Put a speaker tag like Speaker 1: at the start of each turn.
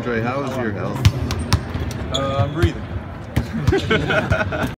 Speaker 1: Andre, how is your health?
Speaker 2: Uh, I'm breathing.